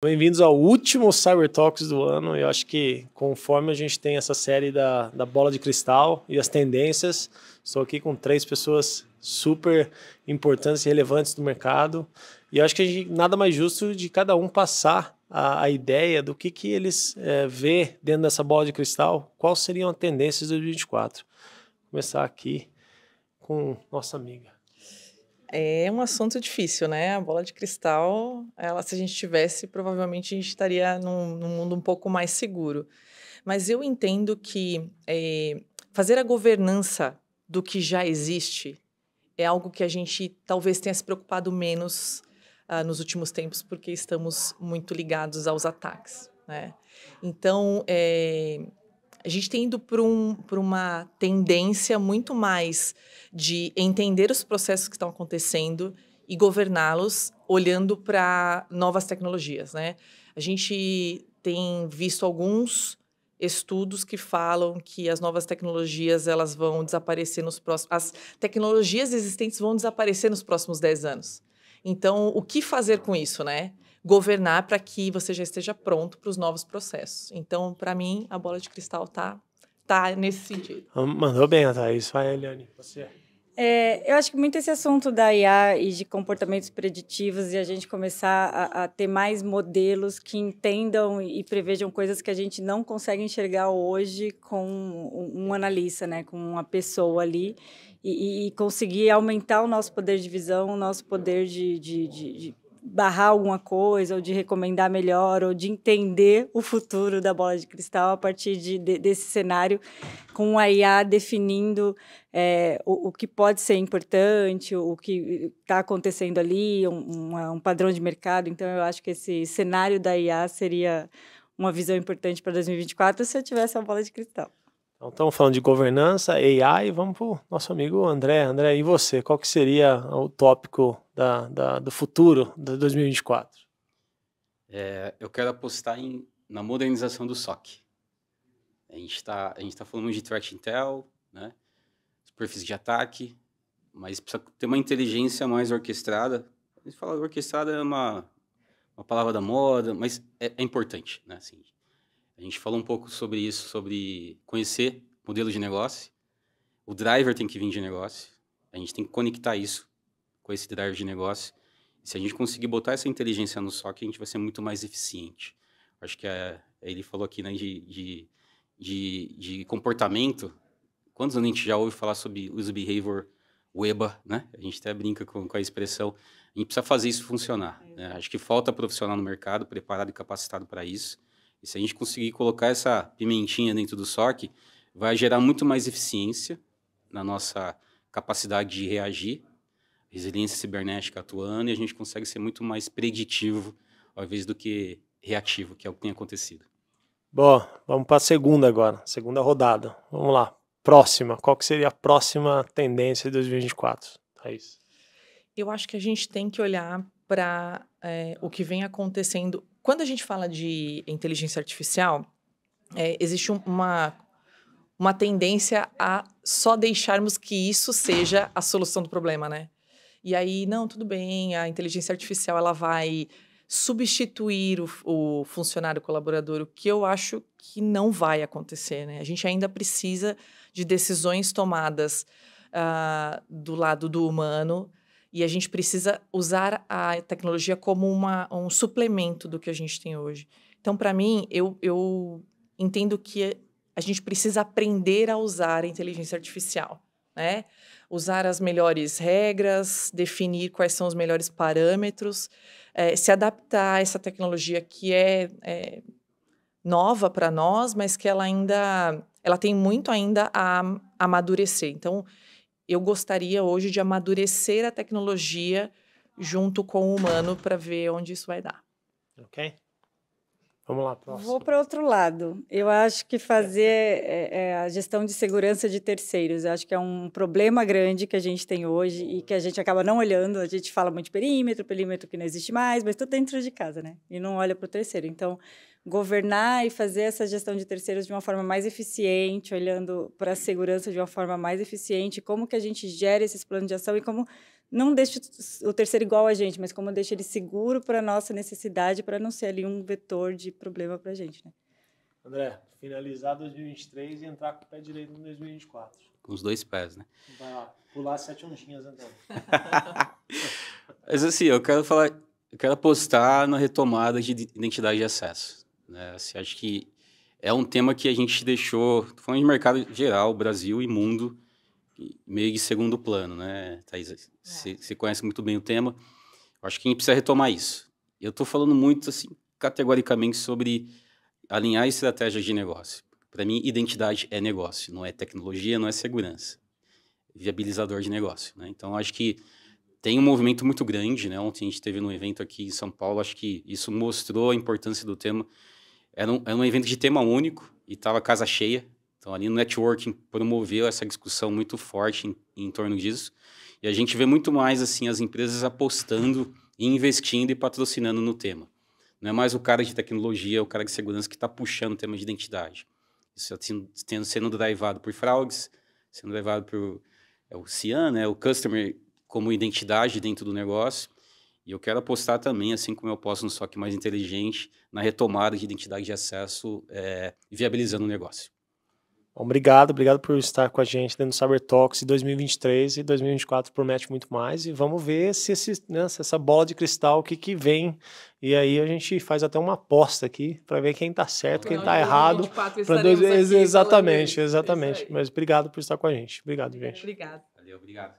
Bem-vindos ao último Cyber Talks do ano. Eu acho que conforme a gente tem essa série da, da bola de cristal e as tendências, estou aqui com três pessoas super importantes e relevantes do mercado. E eu acho que gente, nada mais justo de cada um passar a, a ideia do que, que eles é, vê dentro dessa bola de cristal, quais seriam as tendências de 2024. Vou começar aqui com nossa amiga. É um assunto difícil, né? A bola de cristal, ela, se a gente tivesse, provavelmente a gente estaria num, num mundo um pouco mais seguro. Mas eu entendo que é, fazer a governança do que já existe é algo que a gente talvez tenha se preocupado menos uh, nos últimos tempos, porque estamos muito ligados aos ataques, né? Então, é, a gente tem ido para um, uma tendência muito mais de entender os processos que estão acontecendo e governá-los olhando para novas tecnologias, né? A gente tem visto alguns estudos que falam que as novas tecnologias elas vão desaparecer nos próximos as tecnologias existentes vão desaparecer nos próximos 10 anos. Então, o que fazer com isso, né? Governar para que você já esteja pronto para os novos processos. Então, para mim, a bola de cristal tá tá nesse sentido. Mandou bem, Thaís. Vai, Eliane, você. É, eu acho que muito esse assunto da IA e de comportamentos preditivos e a gente começar a, a, ter mais modelos que entendam e prevejam coisas que a gente não consegue enxergar hoje com um, um analista, né, com uma pessoa ali e, e, conseguir aumentar o nosso poder de visão, o nosso poder de, de, de, de barrar alguma coisa, ou de recomendar melhor, ou de entender o futuro da bola de cristal a partir de, de desse cenário, com a IA definindo é, o, o, que pode ser importante, o, o que está acontecendo ali, um, um, padrão de mercado. Então, eu acho que esse cenário da IA seria uma visão importante para 2024 se eu tivesse a bola de cristal. Então, estamos falando de governança, AI, vamos para o nosso amigo André. André, e você? Qual que seria o tópico da, da do futuro de 2024? É, eu quero apostar em, na modernização do SOC. A gente está tá falando de threat intel, né? superfície de ataque, mas precisa ter uma inteligência mais orquestrada. A gente fala orquestrada é uma, uma palavra da moda, mas é, é importante, né? Assim, a gente falou um pouco sobre isso, sobre conhecer modelo de negócio. O driver tem que vir de negócio. A gente tem que conectar isso com esse driver de negócio. E se a gente conseguir botar essa inteligência no SOC, a gente vai ser muito mais eficiente. Acho que é, ele falou aqui né, de, de, de, de comportamento. Quantos anos a gente já ouve falar sobre user behavior weba, né? A gente até brinca com, com a expressão. A gente precisa fazer isso funcionar. Né? Acho que falta profissional no mercado preparado e capacitado para isso. E se a gente conseguir colocar essa pimentinha dentro do SOC, vai gerar muito mais eficiência na nossa capacidade de reagir, resiliência cibernética atuando, e a gente consegue ser muito mais preditivo ao invés do que reativo, que é o que tem acontecido. Bom, vamos para a segunda agora, segunda rodada. Vamos lá. Próxima, qual que seria a próxima tendência de 2024? Thaís. Eu acho que a gente tem que olhar para é, eh, o que vem acontecendo quando a gente fala de inteligência artificial, é, existe uma, uma tendência a só deixarmos que isso seja a solução do problema, né? E aí, não, tudo bem, a inteligência artificial ela vai substituir o, o funcionário colaborador, o que eu acho que não vai acontecer, né? A gente ainda precisa de decisões tomadas uh, do lado do humano e a gente precisa usar a tecnologia como uma, um suplemento do que a gente tem hoje. Então, para mim, eu, eu entendo que a gente precisa aprender a usar a inteligência artificial, né? Usar as melhores regras, definir quais são os melhores parâmetros, é, se adaptar a essa tecnologia que é, é nova para nós, mas que ela ainda ela tem muito ainda a amadurecer. Então, eu gostaria hoje de amadurecer a tecnologia junto com o humano para ver onde isso vai dar. Ok. Vamos lá, próximo. Vou para outro lado. Eu acho que fazer é, é, a gestão de segurança de terceiros, eu acho que é um problema grande que a gente tem hoje e que a gente acaba não olhando. A gente fala muito de perímetro, perímetro que não existe mais, mas tudo dentro de casa, né? E não olha para o terceiro. Então, governar e fazer essa gestão de terceiros de uma forma mais eficiente, olhando para a segurança de uma forma mais eficiente, como que a gente gera esses planos de ação e como não deixa o terceiro igual a gente, mas como deixa ele seguro para nossa necessidade, para não ser ali um vetor de problema para a gente, né? André, finalizar 2023 e entrar com o pé direito em 2024. Com os dois pés, né? Vai lá, pular sete ondinhas, então. Mas assim, eu quero falar, eu quero apostar na retomada de identidade de acesso. Né? Assim, acho que é um tema que a gente deixou, falando de mercado geral, Brasil e mundo, meio de segundo plano, né, Thaís? Você é. conhece muito bem o tema. Eu acho que a gente precisa retomar isso. Eu estou falando muito, assim, categoricamente sobre alinhar estratégias de negócio. Para mim, identidade é negócio, não é tecnologia, não é segurança. Viabilizador de negócio. Né? Então, acho que tem um movimento muito grande. Né? Ontem a gente teve um evento aqui em São Paulo, acho que isso mostrou a importância do tema. Era um, era um evento de tema único e estava casa cheia. Então, ali no networking promoveu essa discussão muito forte em, em torno disso. E a gente vê muito mais assim as empresas apostando, investindo e patrocinando no tema. Não é mais o cara de tecnologia, é o cara de segurança que está puxando o tema de identidade. Isso está sendo drivado por fraudes, sendo drivado por é o CIAN, né, o Customer como identidade dentro do negócio. E eu quero apostar também, assim como eu posso no SOC mais inteligente, na retomada de identidade de acesso, é, viabilizando o negócio. Obrigado, obrigado por estar com a gente dentro do Cyber Talks. E 2023 e 2024 promete muito mais. E vamos ver se, esse, né, se essa bola de cristal, o que, que vem. E aí a gente faz até uma aposta aqui para ver quem está certo, quem está errado. Para dois... Exatamente, exatamente. Mas obrigado por estar com a gente. Obrigado, gente. Obrigado. Valeu, obrigado.